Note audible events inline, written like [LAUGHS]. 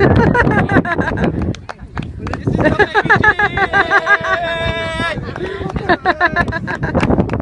[LAUGHS] this is [LAUGHS]